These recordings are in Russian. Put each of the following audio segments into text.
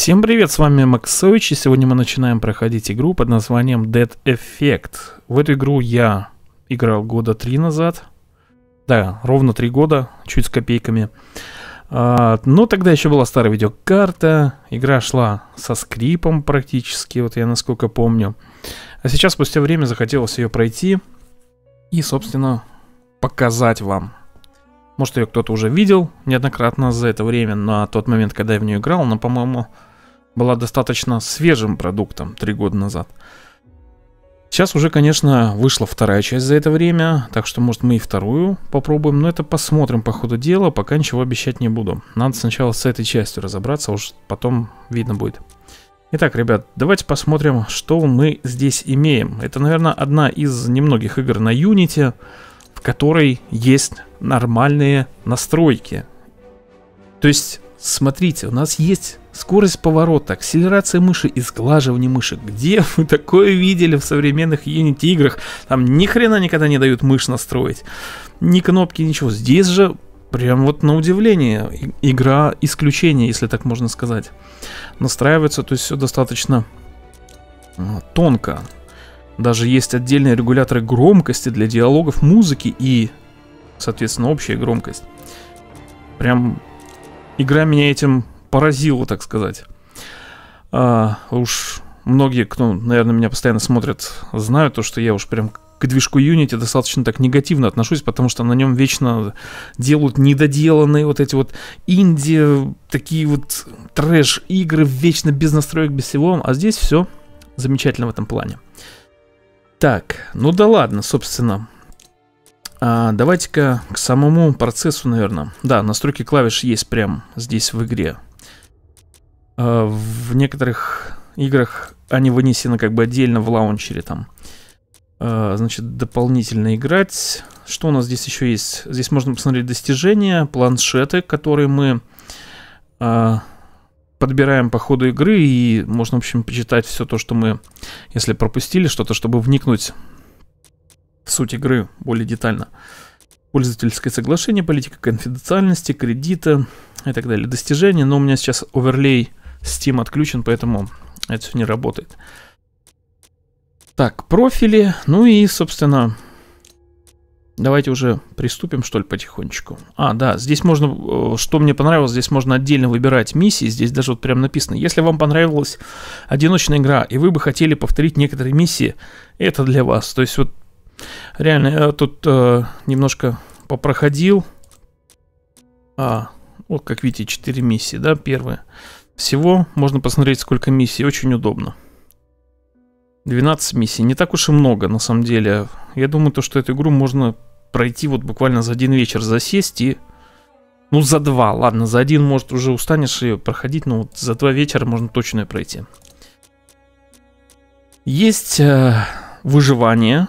Всем привет, с вами Максович, и сегодня мы начинаем проходить игру под названием Dead Effect. В эту игру я играл года три назад. Да, ровно три года, чуть с копейками. А, но тогда еще была старая видеокарта, игра шла со скрипом практически, вот я насколько помню. А сейчас, спустя время, захотелось ее пройти и, собственно, показать вам. Может, ее кто-то уже видел неоднократно за это время, на тот момент, когда я в нее играл, но, по-моему, была достаточно свежим продуктом три года назад. Сейчас уже, конечно, вышла вторая часть за это время, так что, может, мы и вторую попробуем, но это посмотрим по ходу дела, пока ничего обещать не буду. Надо сначала с этой частью разобраться, уж потом видно будет. Итак, ребят, давайте посмотрим, что мы здесь имеем. Это, наверное, одна из немногих игр на Unity, в которой есть нормальные настройки. То есть, смотрите, у нас есть скорость поворота, акселерация мыши и сглаживание мыши. Где вы такое видели в современных Unity играх? Там ни хрена никогда не дают мышь настроить. Ни кнопки, ничего. Здесь же прям вот на удивление игра исключение, если так можно сказать. Настраивается, то есть все достаточно а, тонко. Даже есть отдельные регуляторы громкости для диалогов, музыки и соответственно, общая громкость. Прям игра меня этим поразила, так сказать. А, уж многие, кто, наверное, меня постоянно смотрят, знают то, что я уж прям к движку Unity достаточно так негативно отношусь, потому что на нем вечно делают недоделанные вот эти вот инди, такие вот трэш-игры, вечно без настроек, без всего. А здесь все замечательно в этом плане. Так, ну да ладно, собственно. А, давайте-ка к самому процессу, наверное. Да, настройки клавиш есть прям здесь в игре. А, в некоторых играх они вынесены как бы отдельно в лаунчере там. А, значит, дополнительно играть. Что у нас здесь еще есть? Здесь можно посмотреть достижения, планшеты, которые мы а, подбираем по ходу игры. И можно, в общем, почитать все то, что мы, если пропустили что-то, чтобы вникнуть суть игры более детально. Пользовательское соглашение, политика конфиденциальности, кредита и так далее. Достижения, но у меня сейчас оверлей Steam отключен, поэтому это все не работает. Так, профили. Ну и, собственно, давайте уже приступим, что ли, потихонечку. А, да, здесь можно, э, что мне понравилось, здесь можно отдельно выбирать миссии. Здесь даже вот прям написано, если вам понравилась одиночная игра, и вы бы хотели повторить некоторые миссии, это для вас. То есть вот Реально, я тут э, немножко попроходил. А, вот как видите, 4 миссии, да, первые. Всего можно посмотреть, сколько миссий, очень удобно. 12 миссий, не так уж и много, на самом деле. Я думаю, то, что эту игру можно пройти вот буквально за один вечер, засесть и... Ну, за два, ладно, за один, может, уже устанешь ее проходить, но вот за два вечера можно точно ее пройти. Есть э, выживание,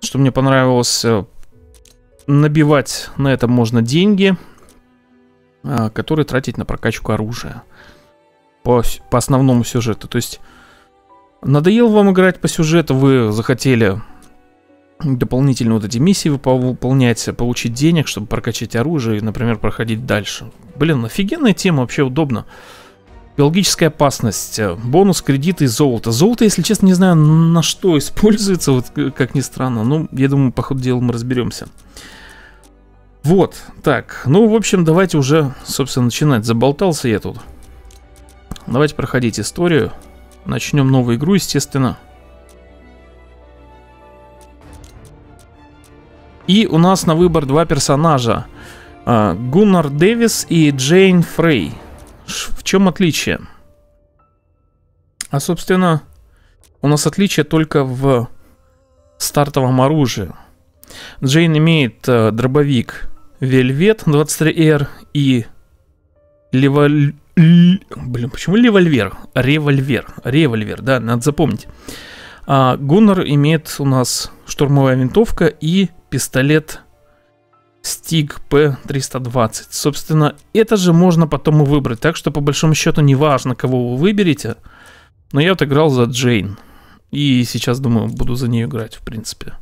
что мне понравилось, э, набивать на это можно деньги, а, которые тратить на прокачку оружия по, по основному сюжету. То есть надоело вам играть по сюжету, вы захотели дополнительно вот эти миссии выполнять, получить денег, чтобы прокачать оружие и, например, проходить дальше. Блин, офигенная тема, вообще удобно. Биологическая опасность. Бонус кредиты и золото. Золото, если честно, не знаю на что используется, вот как ни странно. Ну, я думаю, по ходу дела мы разберемся. Вот, так. Ну, в общем, давайте уже, собственно, начинать. Заболтался я тут. Давайте проходить историю. Начнем новую игру, естественно. И у нас на выбор два персонажа. А, Гуннар Дэвис и Джейн Фрей. В чем отличие? А, собственно, у нас отличие только в стартовом оружии. Джейн имеет э, дробовик Вельвет 23R и Леваль... Блин, почему револьвер? Револьвер. Револьвер, да, надо запомнить. А имеет у нас штурмовая винтовка и пистолет Стиг P320. Собственно, это же можно потом и выбрать. Так что, по большому счету, не важно, кого вы выберете. Но я вот играл за Джейн. И сейчас, думаю, буду за нее играть, в принципе.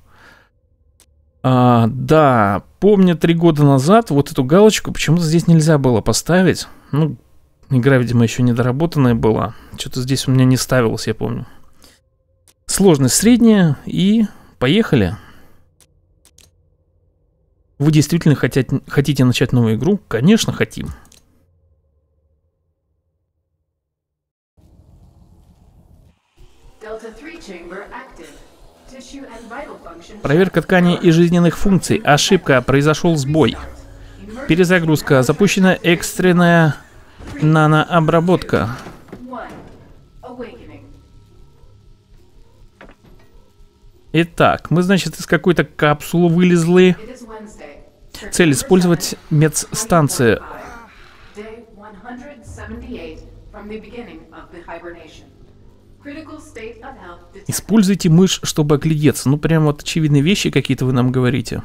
А, да, помню три года назад вот эту галочку почему-то здесь нельзя было поставить. Ну, Игра, видимо, еще недоработанная была. Что-то здесь у меня не ставилось, я помню. Сложность средняя и поехали. Вы действительно хотят, хотите начать новую игру? Конечно, хотим. Проверка тканей и жизненных функций. Ошибка. Произошел сбой. Перезагрузка. Запущена экстренная нанообработка. Итак, мы, значит, из какой-то капсулы вылезли. Цель использовать медстанцию. Используйте мышь, чтобы оглядеться. Ну, прям вот очевидные вещи какие-то вы нам говорите.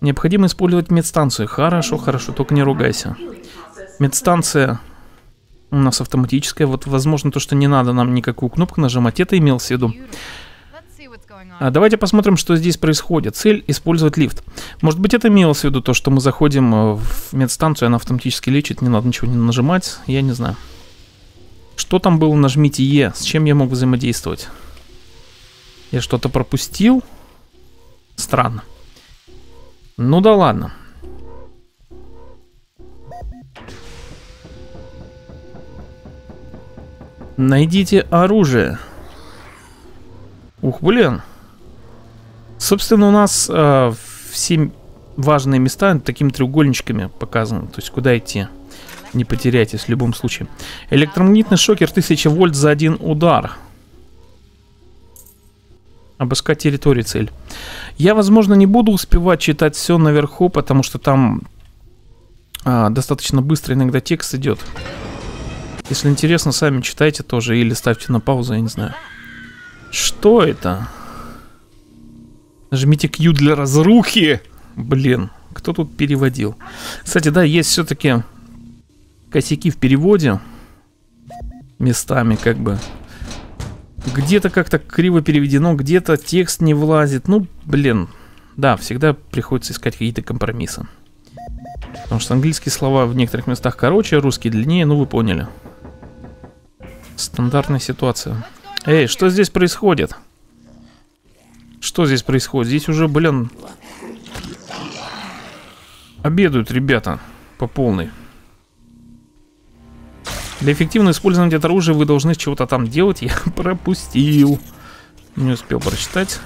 Необходимо использовать медстанцию. Хорошо, хорошо, только не ругайся. Медстанция у нас автоматическая. Вот, возможно, то, что не надо нам никакую кнопку нажимать, это имелось в виду. А давайте посмотрим, что здесь происходит. Цель — использовать лифт. Может быть, это имелось в виду то, что мы заходим э, в медстанцию, она автоматически лечит, не надо ничего не нажимать, я не знаю. Что там было? Нажмите Е. С чем я мог взаимодействовать? Я что-то пропустил? Странно. Ну да ладно. Найдите оружие. Ух, блин. Собственно, у нас э, все важные места такими треугольничками показаны. То есть, куда идти. Не потеряйтесь в любом случае. Электромагнитный шокер 1000 вольт за один удар. Обыскать территорию цель. Я, возможно, не буду успевать читать все наверху, потому что там а, достаточно быстро иногда текст идет. Если интересно, сами читайте тоже или ставьте на паузу, я не знаю. Что это? Нажмите Q для разрухи. Блин, кто тут переводил? Кстати, да, есть все-таки косяки в переводе. Местами как бы. Где-то как-то криво переведено, где-то текст не влазит. Ну, блин. Да, всегда приходится искать какие-то компромиссы. Потому что английские слова в некоторых местах короче, русские длиннее, ну вы поняли. Стандартная ситуация. Эй, что здесь происходит? Что здесь происходит? Здесь уже, блин... Обедают ребята по полной. Для эффективного использования этого оружия вы должны чего-то там делать. Я пропустил. Не успел прочитать.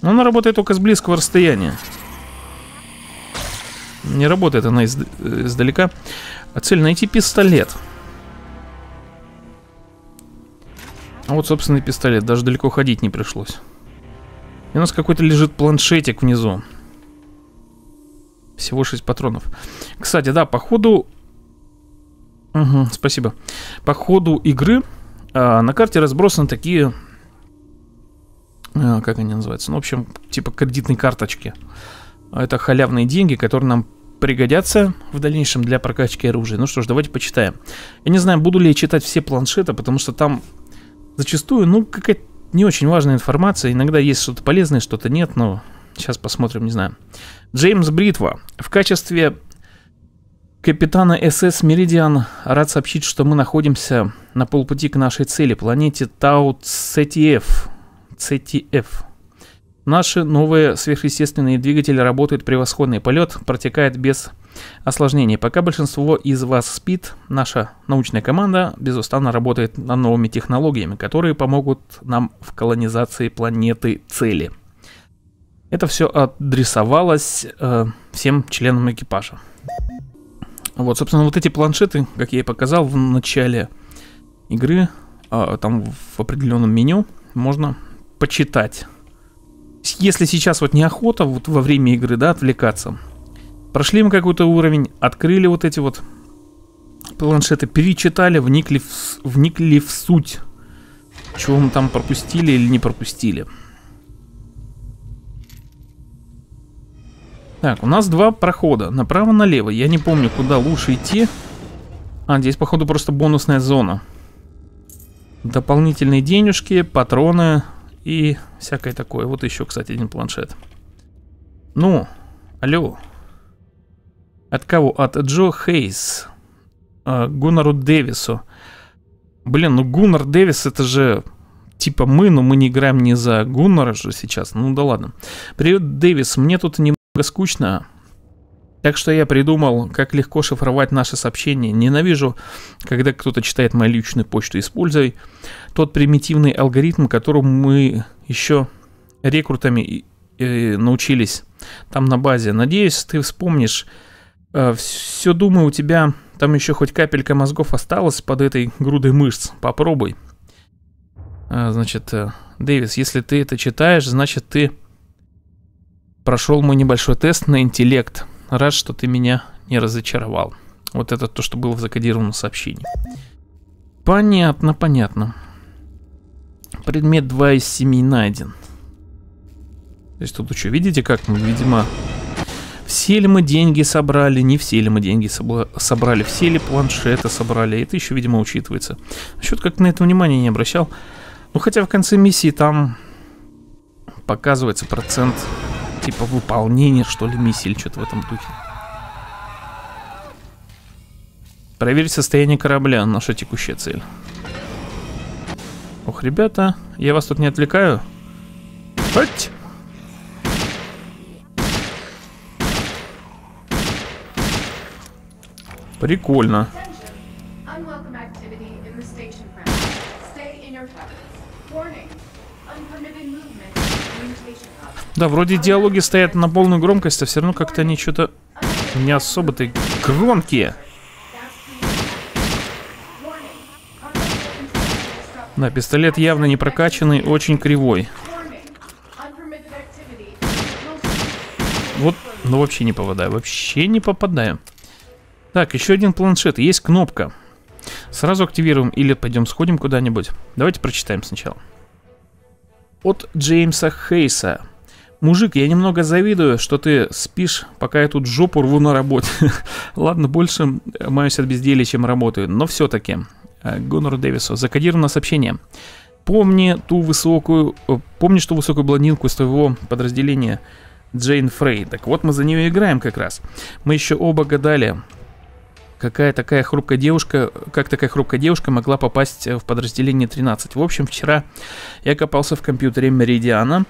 Но она работает только с близкого расстояния. Не работает она из, издалека. А цель найти пистолет. А вот, собственный пистолет. Даже далеко ходить не пришлось. И у нас какой-то лежит планшетик внизу. Всего 6 патронов. Кстати, да, походу Угу, спасибо. По ходу игры а, на карте разбросаны такие, а, как они называются, ну, в общем, типа кредитные карточки. Это халявные деньги, которые нам пригодятся в дальнейшем для прокачки оружия. Ну что ж, давайте почитаем. Я не знаю, буду ли я читать все планшеты, потому что там зачастую, ну, какая-то не очень важная информация. Иногда есть что-то полезное, что-то нет, но сейчас посмотрим, не знаю. Джеймс Бритва. В качестве Капитана СС Меридиан рад сообщить, что мы находимся на полпути к нашей цели, планете Тау CTF. CTF. Наши новые сверхъестественные двигатели работают превосходный полет, протекает без осложнений. Пока большинство из вас спит, наша научная команда безустанно работает над новыми технологиями, которые помогут нам в колонизации планеты цели. Это все адресовалось э, всем членам экипажа. Вот, собственно, вот эти планшеты, как я и показал в начале игры, а, там в определенном меню можно почитать. Если сейчас вот неохота вот во время игры, да, отвлекаться, прошли мы какой-то уровень, открыли вот эти вот планшеты, перечитали, вникли в, вникли в суть, чего мы там пропустили или не пропустили. Так, у нас два прохода, направо-налево. Я не помню, куда лучше идти. А, здесь, походу, просто бонусная зона. Дополнительные денежки, патроны и всякое такое. Вот еще, кстати, один планшет. Ну, алло. От кого? От Джо Хейс. Э, Гуннару Дэвису. Блин, ну Гуннар Дэвис это же типа мы, но мы не играем не за Гуннара же сейчас. Ну да ладно. Привет, Дэвис. Мне тут немного скучно. Так что я придумал, как легко шифровать наши сообщения. Ненавижу, когда кто-то читает мою личную почту. Используй тот примитивный алгоритм, которому мы еще рекрутами э, научились там на базе. Надеюсь, ты вспомнишь. Э, все думаю, у тебя там еще хоть капелька мозгов осталось под этой грудой мышц. Попробуй. А, значит, э, Дэвис, если ты это читаешь, значит ты прошел мой небольшой тест на интеллект. Рад, что ты меня не разочаровал. Вот это то, что было в закодированном сообщении. Понятно, понятно. Предмет 2 из 7 найден. То есть тут что, видите, как мы, видимо, все ли мы деньги собрали, не все ли мы деньги собрали, все ли планшеты собрали, это еще, видимо, учитывается. Насчет как на это внимание не обращал. Ну, хотя в конце миссии там показывается процент типа выполнения, что ли, миссии или что-то в этом духе. Проверить состояние корабля, наша текущая цель. Ох, ребята, я вас тут не отвлекаю. Хоть! Прикольно. Да, вроде диалоги стоят на полную громкость, а все равно как-то они что-то не особо-то громкие. Да, пистолет явно не прокачанный, очень кривой. Вот, ну вообще не попадаю, вообще не попадаю. Так, еще один планшет. Есть кнопка. Сразу активируем или пойдем сходим куда-нибудь. Давайте прочитаем сначала. От Джеймса Хейса. Мужик, я немного завидую, что ты спишь, пока я тут жопу рву на работе. Ладно, больше маюсь от безделия, чем работаю, но все-таки. Э, Гонору Дэвису. Закодировано сообщение. Помни ту высокую... Э, помнишь ту высокую блондинку из твоего подразделения Джейн Фрей? Так вот, мы за нее играем как раз. Мы еще оба гадали, какая такая хрупкая девушка, как такая хрупкая девушка могла попасть в подразделение 13. В общем, вчера я копался в компьютере Меридиана,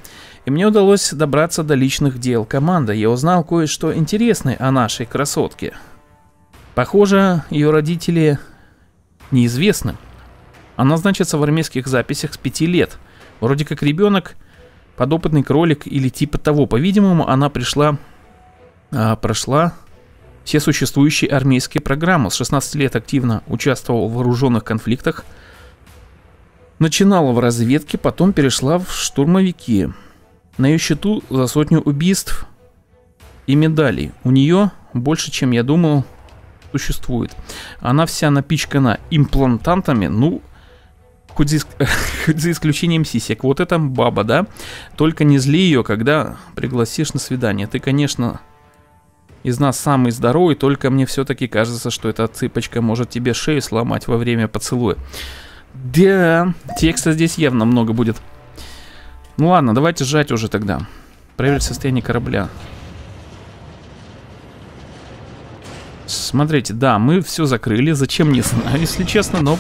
и мне удалось добраться до личных дел команды. Я узнал кое-что интересное о нашей красотке. Похоже, ее родители неизвестны. Она значится в армейских записях с 5 лет. Вроде как ребенок, подопытный кролик или типа того. По-видимому, она пришла, а, прошла все существующие армейские программы. С 16 лет активно участвовал в вооруженных конфликтах. Начинала в разведке, потом перешла в штурмовики. На ее счету за сотню убийств и медалей. У нее больше, чем я думал, существует. Она вся напичкана имплантантами, ну, хоть за, хоть за исключением сисек. Вот это баба, да? Только не зли ее, когда пригласишь на свидание. Ты, конечно, из нас самый здоровый, только мне все-таки кажется, что эта цыпочка может тебе шею сломать во время поцелуя. Да, текста здесь явно много будет. Ну ладно, давайте сжать уже тогда. Проверить состояние корабля. Смотрите, да, мы все закрыли. Зачем, не знаю, если честно, но...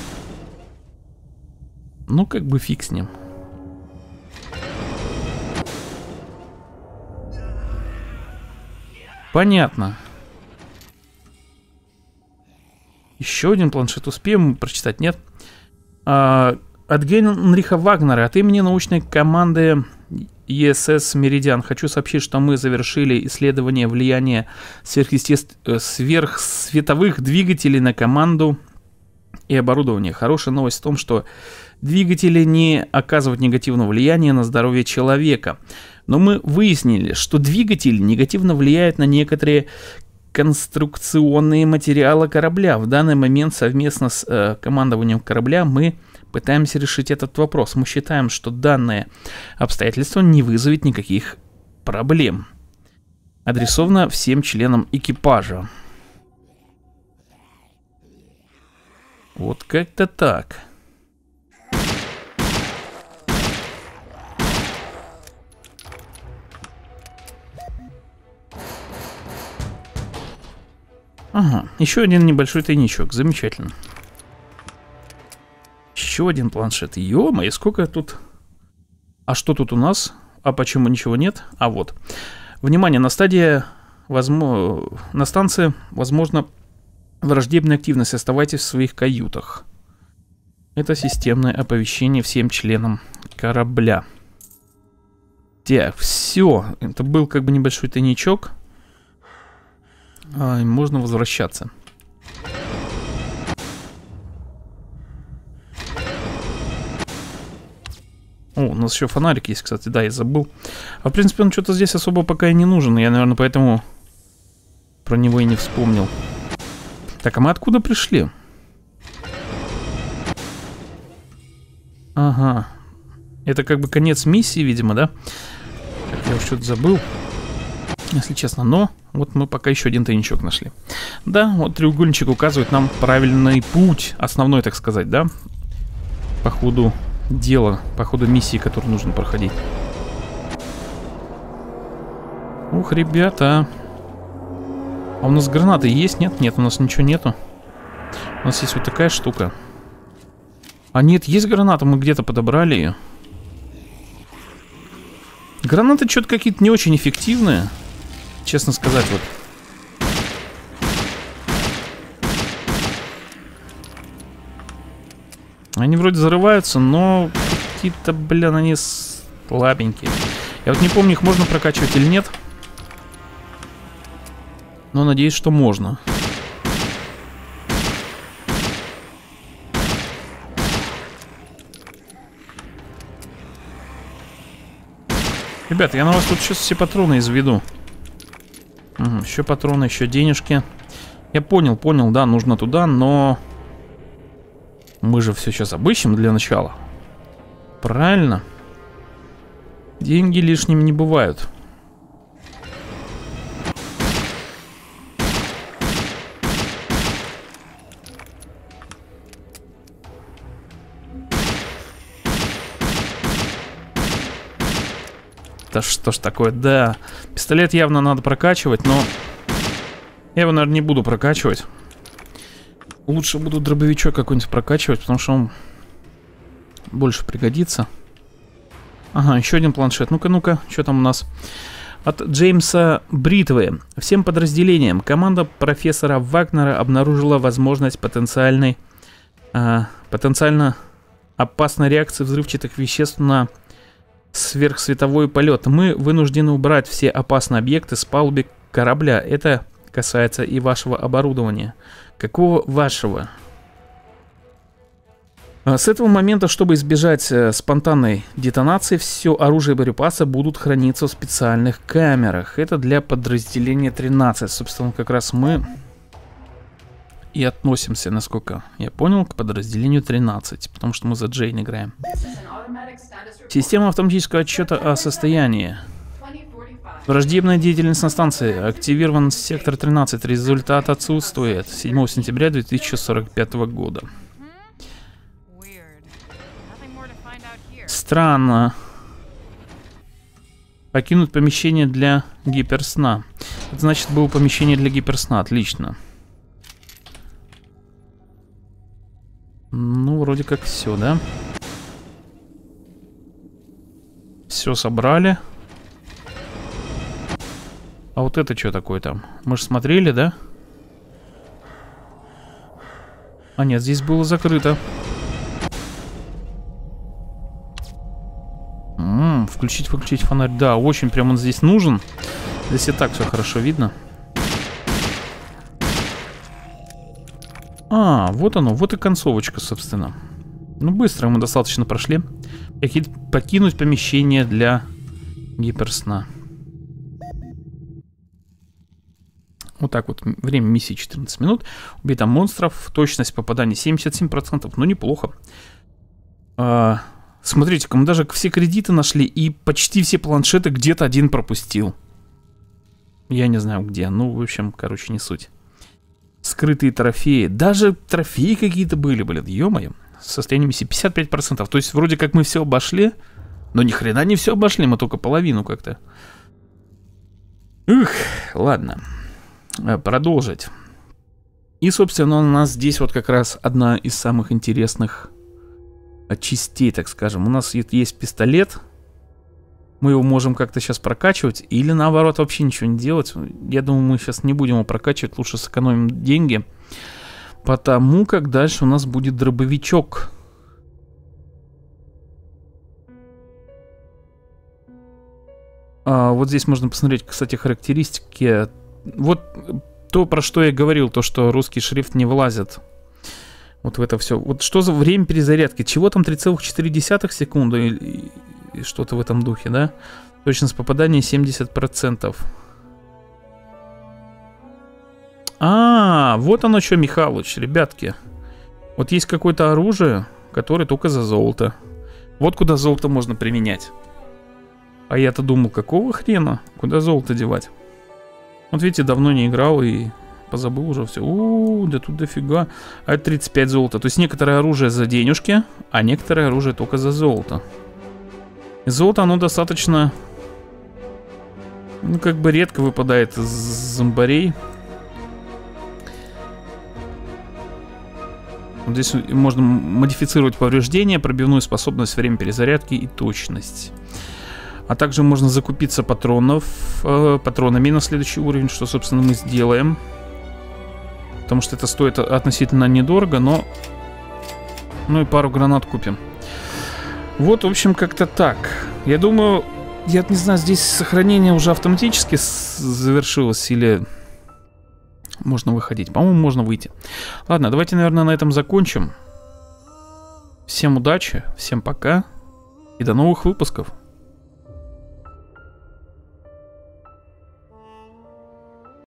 Ну, как бы фиг с ним. Понятно. Еще один планшет успеем прочитать, нет? А, от Генриха Вагнера, от имени научной команды ЕСС Меридиан хочу сообщить, что мы завершили исследование влияния сверхъестеств... Э, сверхсветовых двигателей на команду и оборудование. Хорошая новость в том, что двигатели не оказывают негативного влияния на здоровье человека. Но мы выяснили, что двигатель негативно влияет на некоторые конструкционные материалы корабля. В данный момент совместно с э, командованием корабля мы пытаемся решить этот вопрос. Мы считаем, что данное обстоятельство не вызовет никаких проблем. Адресовано всем членам экипажа. Вот как-то так. Ага, еще один небольшой тайничок. Замечательно. Еще один планшет. Ё-моё, сколько тут... А что тут у нас? А почему ничего нет? А вот. Внимание, на стадии... Возможно, на станции, возможно, враждебная активность. Оставайтесь в своих каютах. Это системное оповещение всем членам корабля. Так, все. Это был как бы небольшой тайничок. А, можно возвращаться. О, у нас еще фонарик есть, кстати, да, я забыл. А в принципе он что-то здесь особо пока и не нужен. Я, наверное, поэтому про него и не вспомнил. Так, а мы откуда пришли? Ага. Это как бы конец миссии, видимо, да? Так, я уж что-то забыл. Если честно, но вот мы пока еще один тайничок нашли. Да, вот треугольничек указывает нам правильный путь, основной, так сказать, да? По ходу дела, по ходу миссии, которую нужно проходить. Ух, ребята. А у нас гранаты есть? Нет? Нет, у нас ничего нету. У нас есть вот такая штука. А нет, есть граната, мы где-то подобрали ее. Гранаты что-то какие-то не очень эффективные. Честно сказать, вот. Они вроде зарываются, но какие-то, блин, они слабенькие. Я вот не помню, их можно прокачивать или нет. Но надеюсь, что можно. Ребята, я на вас тут сейчас все патроны изведу. Угу, еще патроны, еще денежки. Я понял, понял, да, нужно туда, но... Мы же все сейчас обыщем для начала. Правильно. Деньги лишними не бывают. Да что ж такое, да. Пистолет явно надо прокачивать, но... Я его, наверное, не буду прокачивать. Лучше буду дробовичок какой-нибудь прокачивать, потому что он больше пригодится. Ага, еще один планшет. Ну-ка, ну-ка, что там у нас? От Джеймса Бритвы. Всем подразделениям команда профессора Вагнера обнаружила возможность потенциальной, э, потенциально опасной реакции взрывчатых веществ на сверхсветовой полет. Мы вынуждены убрать все опасные объекты с палуби корабля. Это касается и вашего оборудования. Какого вашего? А, с этого момента, чтобы избежать э, спонтанной детонации, все оружие и боеприпасы будут храниться в специальных камерах. Это для подразделения 13. Собственно, как раз мы и относимся, насколько я понял, к подразделению 13, потому что мы за Джейн играем. Система автоматического отчета о состоянии. Враждебная деятельность на станции. Активирован сектор 13. Результат отсутствует. 7 сентября 2045 года. Странно. Покинуть помещение для гиперсна. Это значит, было помещение для гиперсна. Отлично. Ну, вроде как все, да? Все собрали. А вот это что такое там? Мы же смотрели, да? А нет, здесь было закрыто. Включить, выключить фонарь. Да, очень прям он здесь нужен. Здесь и так все хорошо видно. А, вот оно, вот и концовочка, собственно. Ну, быстро мы достаточно прошли. Покинуть помещение для гиперсна. Вот так вот. Время миссии 14 минут. Убито монстров. Точность попадания 77%. Ну, неплохо. А, Смотрите-ка, мы даже все кредиты нашли и почти все планшеты где-то один пропустил. Я не знаю где. Ну, в общем, короче, не суть скрытые трофеи. Даже трофеи какие-то были, блин, ё-моё. Состояние миссии 55%. То есть вроде как мы все обошли, но ни хрена не все обошли, мы только половину как-то. Ух, ладно. Э, продолжить. И, собственно, у нас здесь вот как раз одна из самых интересных частей, так скажем. У нас есть пистолет. Мы его можем как-то сейчас прокачивать. Или наоборот вообще ничего не делать. Я думаю, мы сейчас не будем его прокачивать. Лучше сэкономим деньги. Потому как дальше у нас будет дробовичок. А, вот здесь можно посмотреть, кстати, характеристики. Вот то, про что я говорил, то, что русский шрифт не влазит. Вот в это все. Вот что за время перезарядки? Чего там 3,4 секунды? Или что-то в этом духе, да? Точность попадания 70%. А, вот оно что, Михалыч, ребятки. Вот есть какое-то оружие, которое только за золото. Вот куда золото можно применять. А я-то думал, какого хрена? Куда золото девать? Вот видите, давно не играл и позабыл уже все. У, да тут дофига. А это 35 золота. То есть некоторое оружие за денежки, а некоторое оружие только за золото. Золото, оно достаточно... Ну, как бы редко выпадает из зомбарей. Вот здесь можно модифицировать повреждения, пробивную способность, время перезарядки и точность. А также можно закупиться патронов, э, патронами на следующий уровень, что, собственно, мы сделаем. Потому что это стоит относительно недорого, но... Ну и пару гранат купим. Вот, в общем, как-то так. Я думаю, я не знаю, здесь сохранение уже автоматически завершилось или можно выходить. По-моему, можно выйти. Ладно, давайте, наверное, на этом закончим. Всем удачи, всем пока и до новых выпусков.